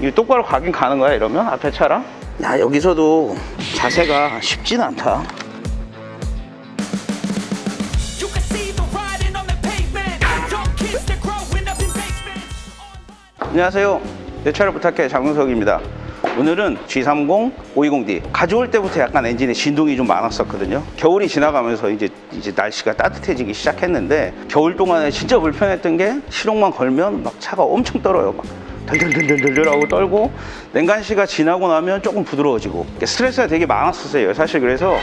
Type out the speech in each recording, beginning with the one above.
이거 똑바로 가긴 가는 거야 이러면? 앞에 차랑? 야 여기서도 자세가 쉽진 않다. 안녕하세요. 내 차를 부탁해. 장문석입니다. 오늘은 G30 520D 가져올 때부터 약간 엔진에 진동이 좀 많았었거든요. 겨울이 지나가면서 이제 이제 날씨가 따뜻해지기 시작했는데 겨울 동안에 진짜 불편했던 게 시동만 걸면 막 차가 엄청 떨어요 막 덜덜덜덜덜 하고 떨고 냉간시가 지나고 나면 조금 부드러워지고 스트레스가 되게 많았었어요 사실. 그래서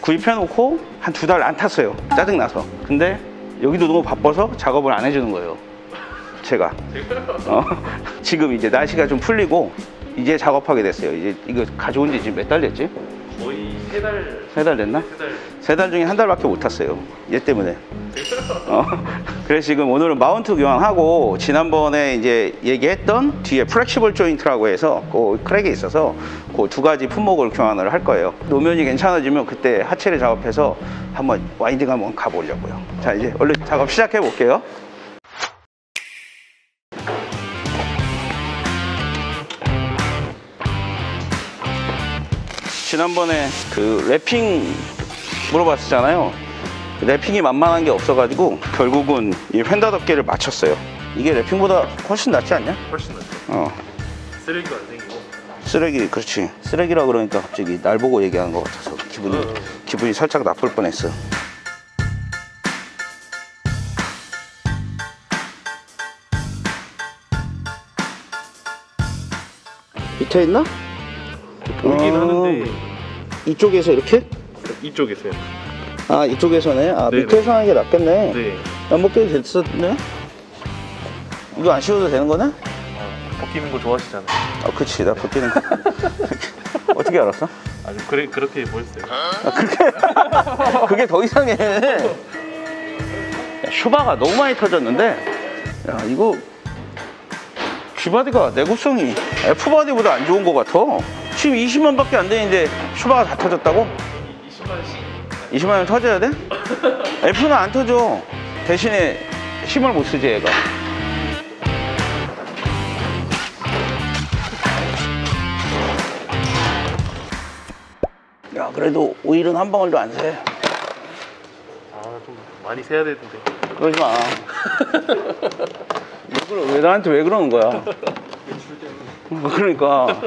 구입해놓고 한 두 달 안 탔어요 짜증나서. 근데 여기도 너무 바빠서 작업을 안 해주는 거예요 제가. 어, 지금 이제 날씨가 좀 풀리고 이제 작업하게 됐어요. 이제 이거 가져온 지 지금 몇 달 됐지? 세 달, 세 달 됐나? 세 달. 세 달 중에 한 달밖에 못 탔어요. 얘 때문에. 어, 그래서 지금 오늘은 mount 교환하고 지난번에 이제 얘기했던 뒤에 flexible joint라고 해서 그 crack에 있어서 그 두 가지 품목을 교환을 할 거예요. 노면이 괜찮아지면 그때 하체를 작업해서 한번 winding 한번 가보려고요. 자 이제 얼른 작업 시작해 볼게요. 지난번에 그 랩핑 물어봤었잖아요. 랩핑이 만만한 게 없어가지고 결국은 이 휀다 덮개를 맞췄어요. 이게 랩핑보다 훨씬 낫지 않냐? 훨씬 낫죠. 어. 쓰레기가 안 생기고. 쓰레기, 그렇지. 쓰레기라 그러니까 갑자기 날 보고 얘기하는 것 같아서 기분이, 어. 기분이 살짝 나쁠 뻔했어. 밑에 있나? 보이긴 어. 하는데 이쪽에서 이렇게? 이쪽에서요. 아, 이쪽에서네. 아, 네네. 밑에서 하는 게 낫겠네. 네. 안 먹게 됐었네? 이거 안 씌워도 되는 거네? 어, 벗기는 거 좋아하시잖아요. 아, 그치. 나 벗기는 거. 어떻게 알았어? 아니 그래 그렇게 보였어요. 그게 더 이상해. 야, 슈바가 너무 많이 터졌는데, 야, 이거, G body가 내구성이 F body보다 안 좋은 것 같아. 지금 20만 밖에 안 되는데 쇼바가 다 터졌다고? 20만씩. 20만이면 터져야 돼? F는 안 터져. 대신에 힘을 못 쓰지, 얘가. 야, 그래도 오일은 한 방울도 안 새. 아 좀 많이 새야 되는데. 그러지 마. 왜, 그러, 왜 나한테 왜 그러는 거야? 그러니까.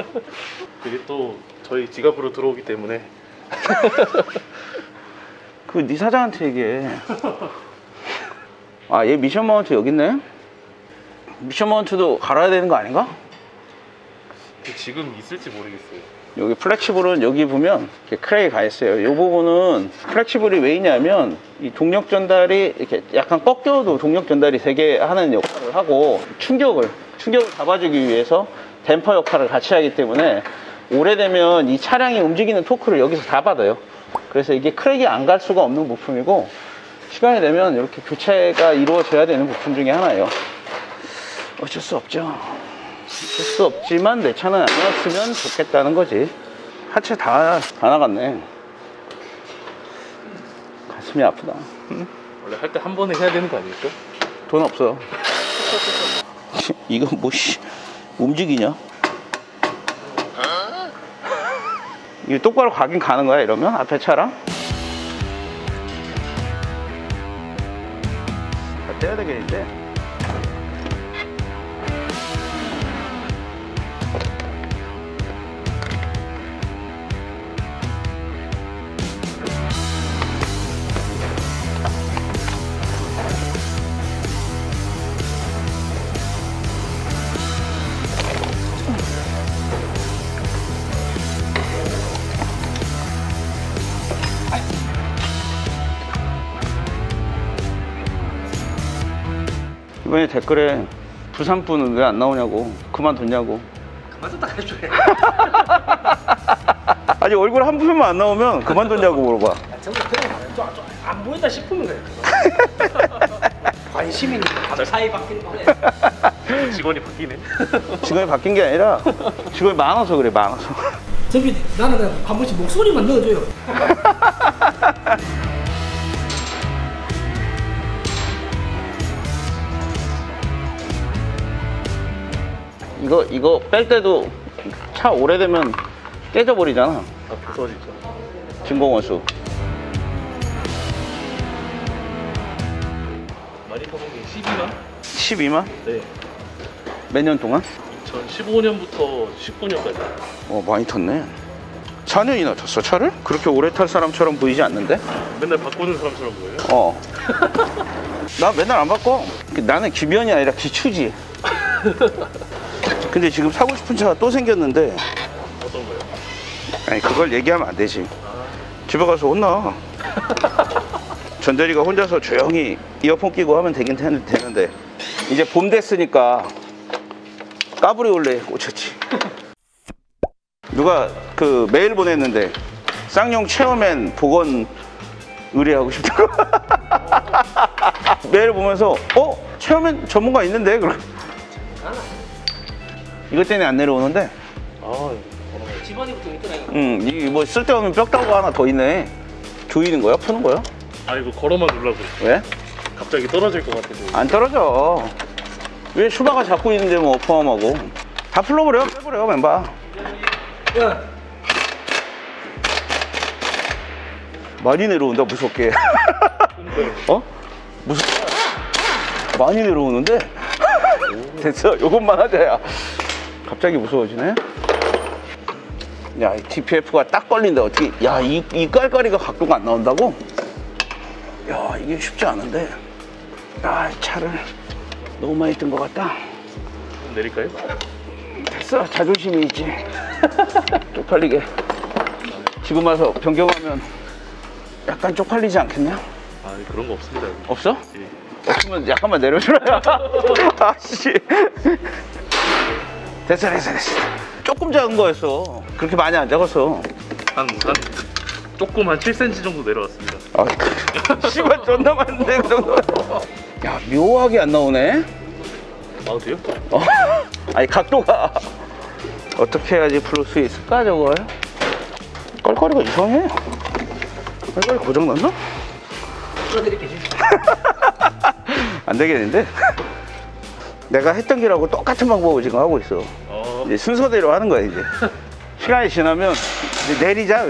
그게 또 저희 지갑으로 들어오기 때문에 그 네 사장한테 얘기해. 아, 얘 mission mount 여기 있네? mission mount도 갈아야 되는 거 아닌가? 지금 있을지 모르겠어요. 여기 flexible은 여기 보면 이렇게 crack이 가 있어요. 이 부분은 flexible이 왜 있냐면 이 동력 전달이 이렇게 약간 꺾여도 동력 전달이 되게 하는 역할을 하고 충격을 충격을 잡아주기 위해서 댐퍼 역할을 같이 하기 때문에 오래되면 이 차량이 움직이는 토크를 여기서 다 받아요. 그래서 이게 크랙이 안 갈 수가 없는 부품이고 시간이 되면 이렇게 교체가 이루어져야 되는 부품 중에 하나예요. 어쩔 수 없죠. 어쩔 수 없지만 내 차는 아니었으면 좋겠다는 거지. 하체 다, 다 나갔네. 가슴이 아프다. 원래 할 때 한 번에 해야 되는 거 아닙니까? 돈 없어. 이거 뭐, 씨, 움직이냐? 이거 똑바로 가긴 가는 거야, 이러면? 앞에 차랑? 다 떼야 되겠는데? 댓글에 부산 분은 왜 안 나오냐고 그만뒀냐고 그만뒀다 해줘요. 아니 얼굴 한 부분만 안 나오면 그만뒀냐고 물어봐 정말 그런 거 말이야. 좀- 좀안 보인다 싶으면 그래. 관심이니까 다들 사이 바뀌는 거네. 직원이 바뀌네. 직원이 바뀐 게 아니라 직원이 많아서 그래 많아서 저기 나는 그냥 한 번씩 목소리만 넣어줘요. 이거 이거 뺄 때도 차 오래되면 깨져버리잖아. 다 부서지죠. 진공원수. 게 12만? 12만? 네. 몇 년 동안? 2015년부터 19년까지. 어 많이 탔네. 4년이나 탔어 차를? 그렇게 오래 탈 사람처럼 보이지 않는데? 맨날 바꾸는 사람처럼 보여요? 어. 나 맨날 안 바꿔. 나는 기변이 아니라 기추지. 근데 지금 사고 싶은 차가 또 생겼는데, 어떤 거요? 아니 그걸 얘기하면 안 되지. 집에 가서 혼나. 전대리가 혼자서 조용히 이어폰 끼고 하면 되긴 되는- 되는데 이제 봄 됐으니까 까브리올레 꽂혔지. 누가 그 메일 보냈는데 쌍용 체어맨 복원 의뢰하고 싶다고. 메일 보면서 어 체어맨 전문가 있는데 그럼 이것 때문에 안 내려오는데 아. 집안이 좀 있더라니까. 음, 이뭐 쓸데없는 뼈다구 하나 더 있네. 조이는 거야? 푸는 거야? 아, 이거 걸어만 누르고 왜? 갑자기 떨어질 것 같아서. 안 떨어져. 왜 슈바가 잡고 있는데 뭐 포함하고. 다 풀러버려, 빼버려, 멤버. 야, 많이 내려온다, 무섭게. 어? 무섭 많이 내려오는데? 됐어, 요것만 하자, 야. 갑자기 무서워지네? 야, 이 TPF가 딱 걸린다, 어떻게. 야, 이, 이 깔깔이가 각도가 안 나온다고? 야, 이게 쉽지 않은데. 야, 이 차를 너무 많이 뜬 것 같다. 좀 내릴까요? 됐어, 자존심이 있지. 쪽팔리게. 지금 와서 변경하면 약간 쪽팔리지 않겠냐? 아, 그런 거 없습니다. 없어? 예. 없으면 약간만 내려주라. 아씨. 됐어, 됐어, 됐어. 조금 작은 거였어. 그렇게 많이 안 작았어. 한, 한, 조금 한 7cm 정도 내려왔습니다. 아, 씨발 존나 많은데 그 정도. 야, 묘하게 안 나오네. 아, 돼요? 어. 아니 각도가 어떻게 해야지 풀 수 있을까 저걸? 껄껄이가 이상해. 껄껄이 고장 났나? 풀어드릴게. 안 되겠는데? 내가 했던 길하고 똑같은 방법을 지금 하고 있어. 어, 이제 순서대로 하는 거야 이제. 시간이 지나면 이제 내리자.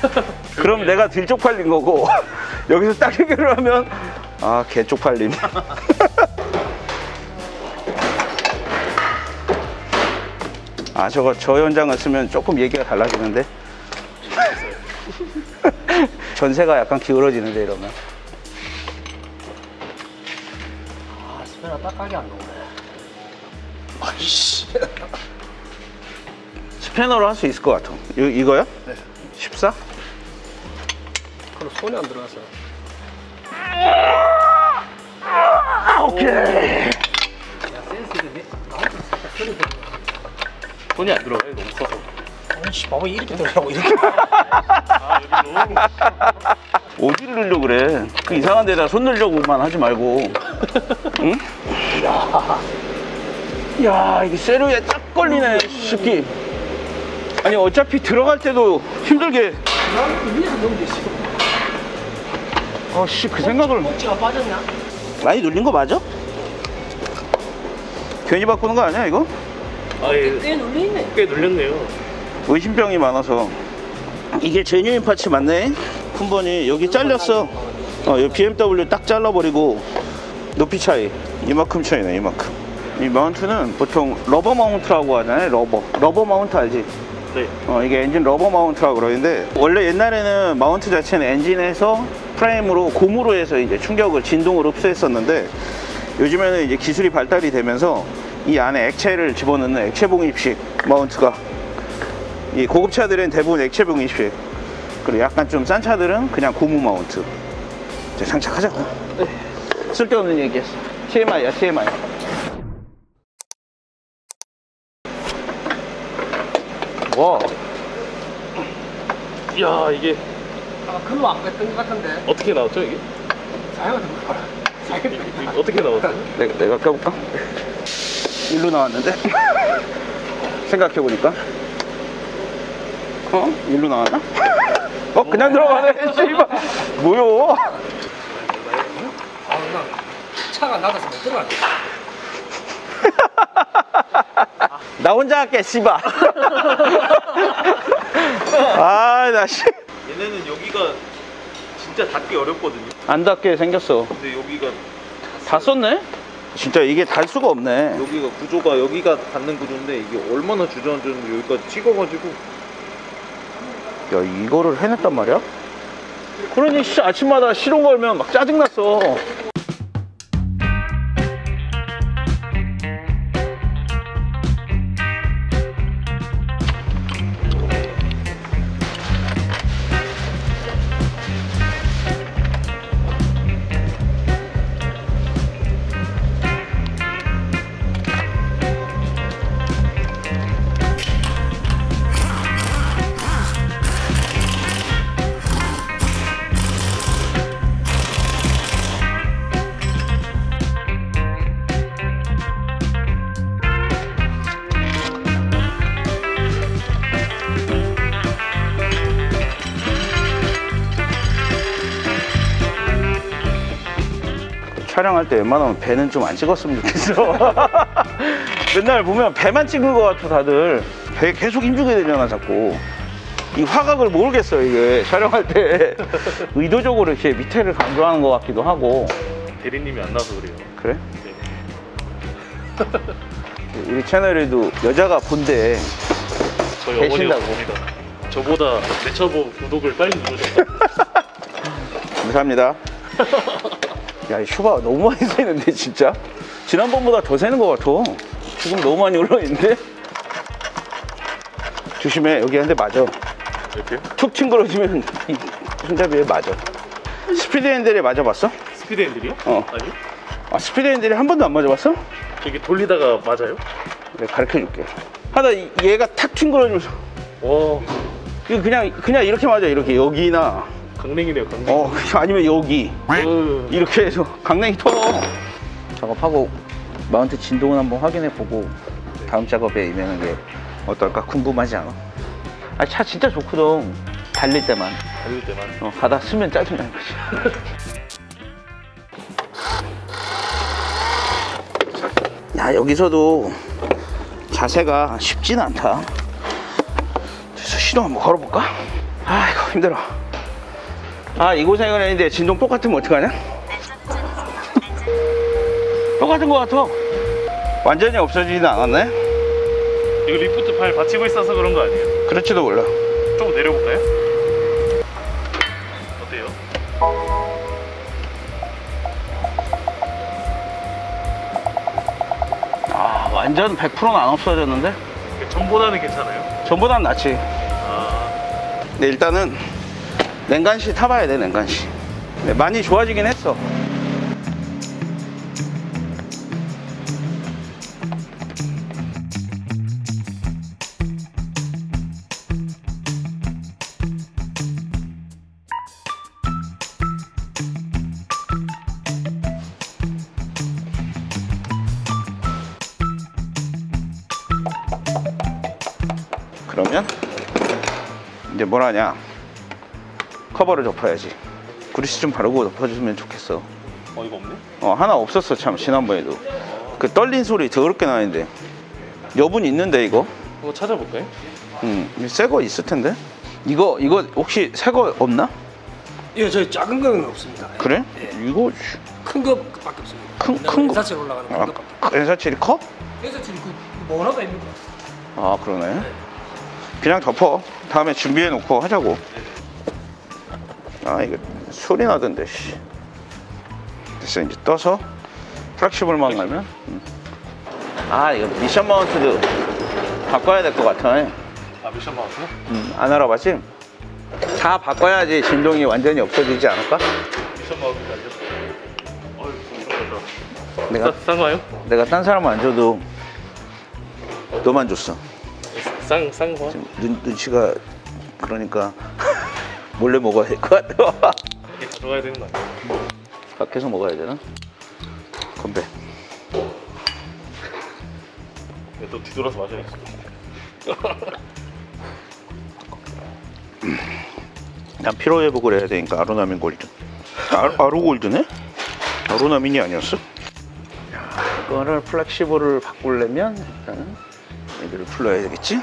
그럼 내가 들 쪽팔린 거고 여기서 딱 해결을 하면 아 개 쪽 팔림. 아 저거 저 현장을 쓰면 조금 얘기가 달라지는데. 전세가 약간 기울어지는데 이러면. 아, 스페나 딱하게 안 나오네. 스패너로 할 수 있을 것 같아. 이, 이거요? 네. 14? 그럼 손이 안 들어가서. 오케이. 야. 손이 안 들어가요. 너무 커서. 아이씨, 봐봐, 이렇게 들어가고, 이렇게. 아, 여기로. 어디를 넣으려고 그래? 그 이상한 데다 손 넣으려고만 하지 말고. 응? 야, 이게 세로에 딱 걸리네, 쉽게. 아니, 어차피 들어갈 때도 힘들게. 나는 위에서 넣으면 되지. 아, 씨, 그 생각을. 꼭지가 빠졌냐? 많이 눌린 거 맞아? 괜히 바꾸는 거 아니야, 이거? 아, 예. 꽤 눌려있네. 꽤 눌렸네요. 의심병이 많아서. 이게 제뉴인 파츠 맞네? 품번이 여기 잘렸어. 어, 이 BMW 딱 잘라버리고 높이 차이 이만큼 차이네 이만큼. 이 mount는 보통 rubber mount라고 하잖아요. rubber. rubber mount 알지? 네. 어, 이게 엔진 rubber mount라고 그러는데 원래 옛날에는 mount 자체는 엔진에서 프레임으로 고무로 해서 이제 충격을 진동을 흡수했었는데 요즘에는 이제 기술이 발달이 되면서 이 안에 액체를 집어넣는 액체 봉입식 mount가 이 고급차들은 대부분 액체 봉입식 그리고 약간 좀 싼 차들은 그냥 고무 mount. 이제 장착하자고 쓸데없는 얘기했어. TMI야 TMI 와 이야, 이게 아, 글로 안 뺐던 것 같은데. 어떻게 나왔죠, 이게? 사용을 좀 봐라. 좀 이게 어떻게 나왔어요? 내가, 내가 껴볼까? 일로 나왔는데? 생각해보니까. 어? 일로 나왔나? 어, 그냥 들어가네, 씨발. 뭐요? 아, 나 차가 낮아서 못 들어가네. 나 혼자 할게 씨바 아나 씨. 얘네는 여기가 진짜 닿기 어렵거든요. 안 닿게 생겼어 근데 여기가 다 썼네? 진짜 이게 달 수가 없네 여기가 구조가 여기가 닿는 구조인데 이게 얼마나 주저앉았는지 여기까지 찍어가지고 야 이거를 해냈단 말이야? 그러니 씨, 아침마다 시동 걸면 막 짜증났어 촬영할 때 웬만하면 배는 좀 안 찍었으면 좋겠어. 맨날 보면 배만 찍는 것 같아 다들. 배 계속 힘주게 되잖아 자꾸. 이 화각을 모르겠어 이게. 촬영할 때. 의도적으로 이렇게 밑에를 강조하는 것 같기도 하고. 대리님이 안 나서 그래요. 그래? 우리 채널에도 여자가 본대. 저희 계신다고. 저보다 내처보 구독을 빨리 누르셨다. 감사합니다 야, 이 쇼바가 너무 많이 새는데, 진짜? 지난번보다 더 새는 것 같아. 지금 너무 많이 올라있는데? 조심해, 여기 한 대 맞아. 이렇게요? 툭 튕그러지면 이 손잡이에 맞아. 스피드 핸들에 맞아봤어? 스피드 핸들이요? 어. 아니요? 아, 스피드 핸들에 한 번도 안 맞아봤어? 저기 돌리다가 맞아요? 내가 가르쳐 줄게. 하다 이- 얘가 탁 튕그러지면서. 와 이거 그냥, 그냥 이렇게 맞아, 이렇게. 여기나. 강냉이네요 강냉이. 어, 아니면 여기. 어, 이렇게 해서 강냉이 터 작업하고 마운트 진동을 한번 확인해 보고 다음 작업에 임하는 게 어떨까 궁금하지 않아? 아 차 진짜 좋거든 달릴 때만 달릴 때만. 어, 가다 쓰면 짜증나는 거지 야 여기서도 자세가 쉽진 않다 그래서 시동 한번 걸어볼까? 아이고 힘들어 아 이 고생을 했는데 진동 똑같으면 어떡하냐? 똑같은 것 같아 완전히 없어지지는 않았네 이거 리프트 팔 받치고 있어서 그런 거 아니에요? 그렇지도 몰라 조금 내려볼까요? 어때요? 아 완전 100%는 안 없어졌는데 전보다는 괜찮아요? 전보단 낫지 아 근데 일단은 냉간시 타봐야 돼 냉간시. 네, 많이 좋아지긴 했어. 그러면 이제 뭘 하냐 커버를 덮어야지 그리스 좀 바르고 덮어주면 좋겠어 어 이거 없네? 어 하나 없었어 참 지난번에도 그 떨린 소리 더럽게 나는데 여분 있는데 이거 이거 찾아볼까요? 음새거 있을 텐데 이거 이거 혹시 새 거 없나 예, 저희 작은 거는 없습니다. 그래 이거 큰 거밖에 없습니다. 큰- 큰 거? 사실 올라가는 큰 아 거밖에. 엔사칠이 커? 그래서 지금 그 뭐라도 있는 거. 아 그러네 그냥 덮어 다음에 준비해 놓고 하자고 아 이거 소리 나던데 씨. 됐어 이제 떠서 flexible만 가면 음. 아 이거 mission mount도 바꿔야 될 것 같아 아 mission mount? 음, 안 알아봤지? 다 바꿔야지 진동이 완전히 없어지지 않을까? mission mount 알려. 어휴 좀 내가 싼 거요? 내가 딴 사람 안 줘도 너만 줬어 싼 싼 거? 지금 눈, 눈치가 그러니까 몰래 먹어야 될 것 같아 이게 가져가야 되는 거 아니야? 밖에서 먹어야 되나? 건배 또 뒤돌아서 마셔야겠어. 난 피로 회복을 해야 되니까 아로나민 골드 아, 아로 골드네? 아로나민이 아니었어? 야, 이거를 플렉시블을 바꾸려면 일단은 얘들을 불러야 되겠지?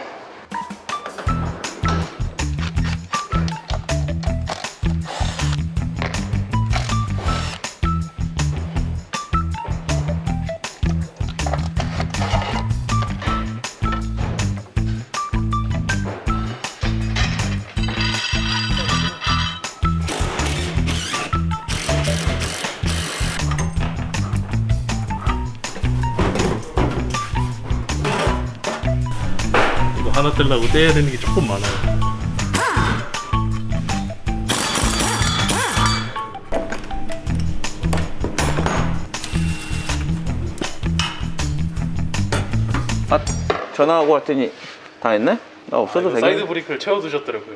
떼려고 떼야 되는 게 조금 많아요. 아 전화하고 왔더니 다 했네? 나 없어도 이거 되겠네 사이드 브레이크를 채워두셨더라고요.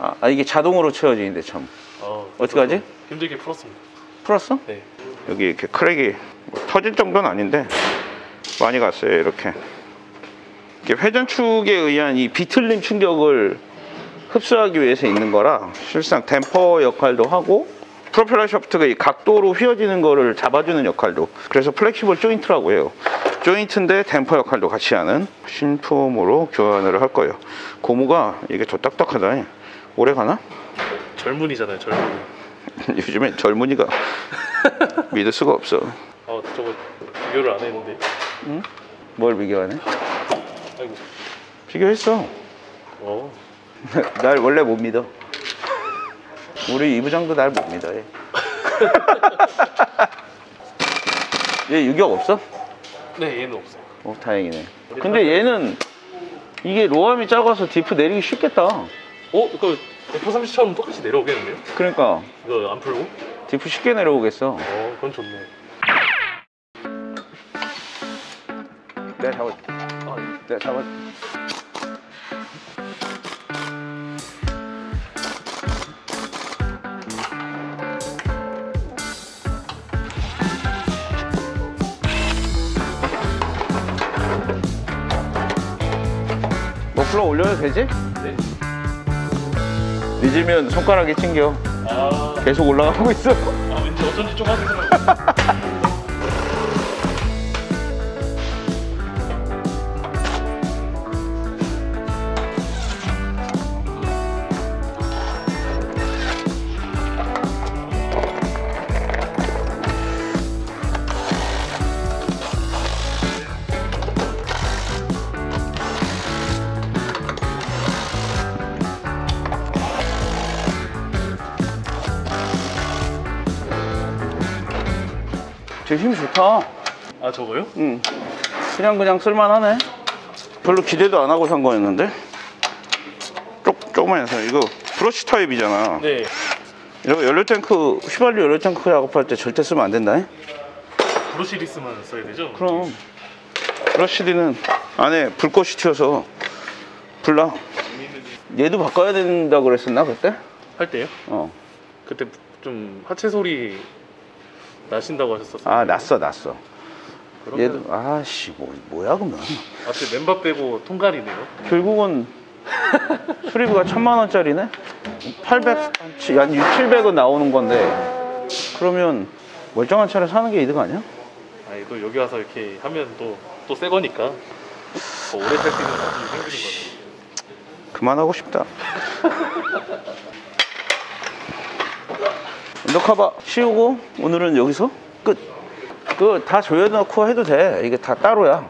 아, 아, 이게 자동으로 채워지는데 참 어, 어떡하지? 힘들게 풀었습니다. 풀었어? 네. 여기 이렇게 crack이 뭐 터질 정도는 아닌데 많이 갔어요 이렇게 회전축에 의한 이 비틀림 충격을 흡수하기 위해서 있는 거라 실상 댐퍼 역할도 하고 프로펠러 샤프트가 이 각도로 휘어지는 거를 잡아주는 역할도 그래서 flexible joint라고 해요 joint인데 댐퍼 역할도 같이 하는 신품으로 교환을 할 거예요 고무가 이게 더 딱딱하다 오래 가나? 젊은이잖아요, 젊은이. 요즘엔 젊은이가 믿을 수가 없어 아, 저거 비교를 안 했는데. 뭘 비교하네? 아이고. 비교했어. 어. 날 원래 못 믿어. 우리 이 부장도 날 못 믿어. 얘. 얘 유격 없어? 네, 얘는 없어요. 어, 다행이네. 근데 얘는 이게 로함이 작아서 디프 내리기 쉽겠다. 어, 이거 F30처럼 똑같이 내려오겠는데요? 그러니까 이거 안 풀고? 디프 쉽게 내려오겠어. 어, 그건 좋네. 내가. 아, 예. 내가 잡아. 머플러 올려도 되지? 네. 늦으면 손가락이 튕겨. 아, 계속 올라가고 있어. 아 왠지 어쩐지 좀 하기 싫 어. 쟤힘 좋다. 아, 저거요? 응. 그냥 그냥 쓸만하네. 별로 기대도 안 하고 산 거였는데. 쪽 조그만 해서 이거 브러쉬 타입이잖아. 네. 이거 연료 탱크 휘발유 연료 탱크 작업할 때 절대 쓰면 안 된다. 브루시리스만 써야 되죠? 그럼 브러쉬리는 안에 불꽃이 튀어서 불나. 얘도 바꿔야 된다 그랬었나 그때? 할 때요? 어. 그때 좀 하체 소리 나신다고 하셨었어요. 아 났어 났어. 그러면 얘도 아씨 뭐 뭐야 그러면. 앞에 맨밥 빼고 통갈이네요. 결국은 수리비가 천만 원짜리네? 800, 한 6, 700은 나오는 건데 그러면 멀쩡한 차를 사는 게 이득 아니야? 아니 또 여기 와서 이렇게 하면 또 또 새 거니까 더 오래 탈 수 있는 방법이 생기는 거죠. 그만하고 싶다. under cover 씌우고 오늘은 여기서 끝. 그 다 조여놓고 해도 돼. 이게 다 따로야.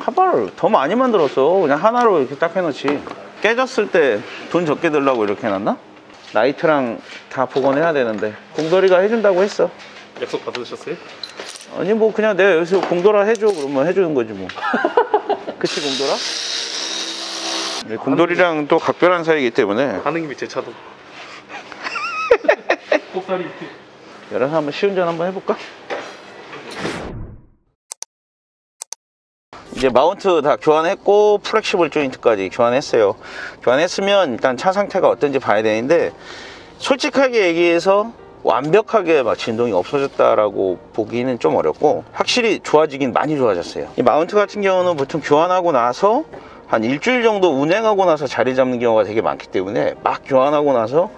카바를 더 많이 만들었어. 그냥 하나로 이렇게 딱 해놓지. 깨졌을 때 돈 적게 들라고 이렇게 해놨나? 라이트랑 다 복원해야 되는데 공돌이가 해준다고 했어. 약속 받으셨어요? 아니 뭐 그냥 내가 여기서 공돌아, 해줘 그러면 해주는 거지 뭐. 그치 공돌아? 네, 공돌이랑 또 각별한 사이이기 때문에 하는 김에 제 차도 꼭다리 열어서 한번 시운전 한번 해볼까? 이제 마운트 다 교환했고 flexible joint까지 교환했어요. 교환했으면 일단 차 상태가 어떤지 봐야 되는데 솔직하게 얘기해서 완벽하게 막 진동이 없어졌다라고 보기는 좀 어렵고 확실히 좋아지긴 많이 좋아졌어요. 이 마운트 같은 경우는 보통 교환하고 나서 한 일주일 정도 운행하고 나서 자리 잡는 경우가 되게 많기 때문에 막 교환하고 나서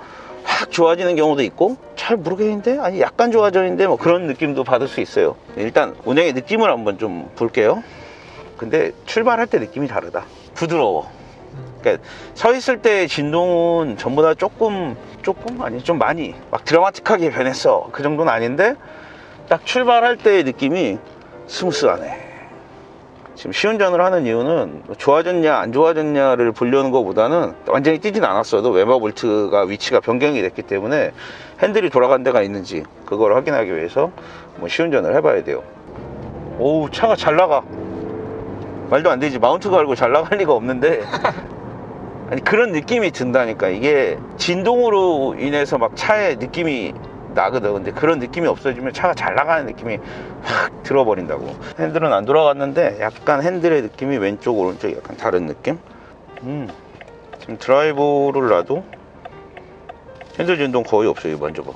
확 좋아지는 경우도 있고 잘 모르겠는데 아니 약간 좋아졌는데 뭐 그런 느낌도 받을 수 있어요 일단 운행의 느낌을 한번 좀 볼게요 근데 출발할 때 느낌이 다르다. 부드러워. 그러니까 서 있을 때 진동은 전보다 조금 조금 아니 좀 많이 막 드라마틱하게 변했어. 그 정도는 아닌데 딱 출발할 때의 느낌이 스무스하네. 지금 시운전을 하는 이유는 좋아졌냐 안 좋아졌냐를 보려는 것보다는 완전히 떼진 않았어도 멤버 볼트가 위치가 변경이 됐기 때문에 핸들이 돌아간 데가 있는지 그걸 확인하기 위해서 뭐 시운전을 해봐야 돼요. 오우 차가 잘 나가. 말도 안 되지 마운트 걸고 잘 나갈 리가 없는데 아니 그런 느낌이 든다니까 이게 진동으로 인해서 막 차의 느낌이 나거든. 근데 그런 느낌이 없어지면 차가 잘 나가는 느낌이 확 들어버린다고. 핸들은 안 돌아갔는데 약간 핸들의 느낌이 왼쪽 오른쪽 약간 다른 느낌? 음. 지금 드라이브를 놔도 핸들 진동 거의 없어요 만져봐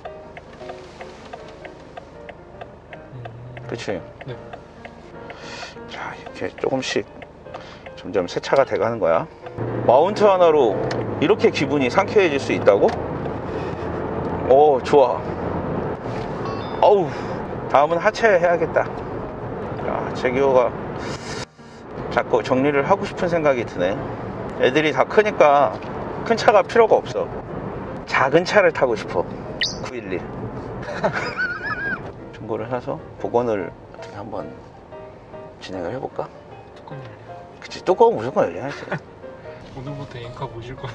그치? 네. 자 이렇게 조금씩 점점 세차가 돼가는 거야. 마운트 하나로 이렇게 기분이 상쾌해질 수 있다고? 오 좋아 어우 다음은 하체 해야겠다. 야 제기호가 자꾸 정리를 하고 싶은 생각이 드네. 애들이 다 크니까 큰 차가 필요가 없어. 작은 차를 타고 싶어. 911 중고를 사서 복원을 어떻게 한번 진행을 해볼까? 뚜껑 열려. 그치 뚜껑은 무조건 열려야지 오늘부터 앵카 보실 거예요.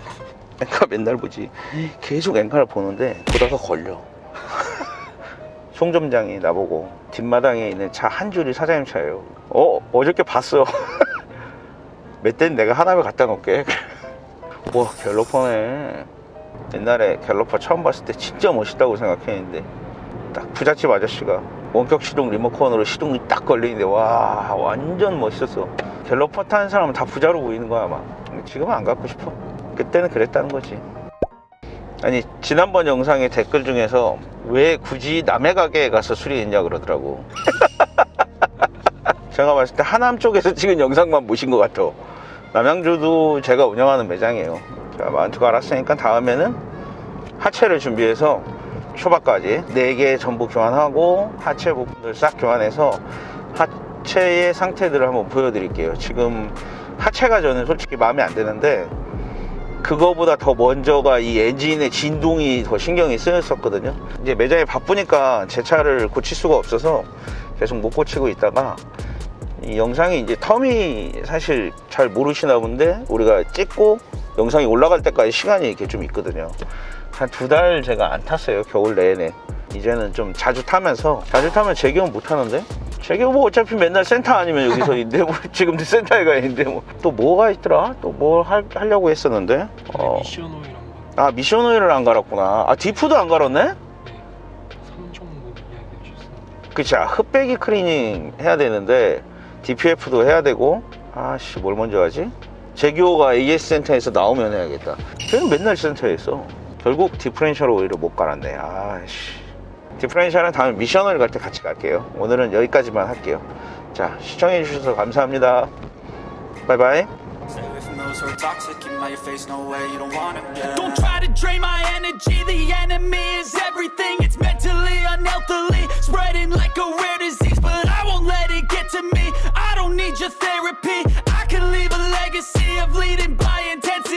앵카 맨날 보지. 계속 앵카를 보는데 보다가 걸려 송점장이 나보고 뒷마당에 있는 차 한 줄이 사장님 차예요. 어 어저께 봤어. 몇 대는 내가 하나를 갖다 놓을게. 와 갤러퍼네. 옛날에 갤러퍼 처음 봤을 때 진짜 멋있다고 생각했는데. 딱 부잣집 아저씨가 원격 시동 리모컨으로 시동이 딱 걸리는데 와 완전 멋있었어. 갤러퍼 타는 사람은 다 부자로 보이는 거야 아마. 지금은 안 갖고 싶어. 그때는 그랬다는 거지 아니 지난번 영상의 댓글 중에서 왜 굳이 남의 가게에 가서 수리했냐 그러더라고. 제가 봤을 때 하남 쪽에서 찍은 영상만 보신 것 같아. 남양주도 제가 운영하는 매장이에요. 자 마운트 갈았으니까 다음에는 하체를 준비해서 초바까지 4개 전부 교환하고 하체 부분들 싹 교환해서 하체의 상태들을 한번 보여드릴게요. 지금 하체가 저는 솔직히 마음에 안 드는데 그거보다 더 먼저가 이 엔진의 진동이 더 신경이 쓰였었거든요. 이제 매장이 바쁘니까 제 차를 고칠 수가 없어서 계속 못 고치고 있다가 이 영상이 이제 텀이 사실 잘 모르시나 본데 우리가 찍고 영상이 올라갈 때까지 시간이 이렇게 좀 있거든요. 한 두 달 제가 안 탔어요 겨울 내내 이제는 좀 자주 타면서 자주 타면 재기용 못 하는데? 재기용 뭐 어차피 맨날 센터 아니면 여기서 있는데 뭐 지금도 센터에 가 있는데 뭐. 또 뭐가 있더라? 또뭐 하려고 했었는데? 어, 미션 오일 아 미션 오일을 안 갈았구나. 아 diff도 안 갈았네? 3종목 이야기해 주셨습니다. 그치 아, 흡배기 클리닝 해야 되는데 DPF도 해야 되고. 아씨 뭘 먼저 하지? 제규호가 AS 센터에서 나오면 해야겠다. 걔는 맨날 센터에 있어. 결국 디프렌셜 오일을 못 갈았네. 아씨 디프렌셜은 다음 미션을 갈 때 같이 갈게요 오늘은 여기까지만 할게요 자 시청해 주셔서 감사합니다 바이바이 those who are toxic in my face no way you don't want it yeah. don't try to drain my energy the enemy is everything it's mentally unhealthily spreading like a rare disease but i won't let it get to me i don't need your therapy i can leave a legacy of leading by intensity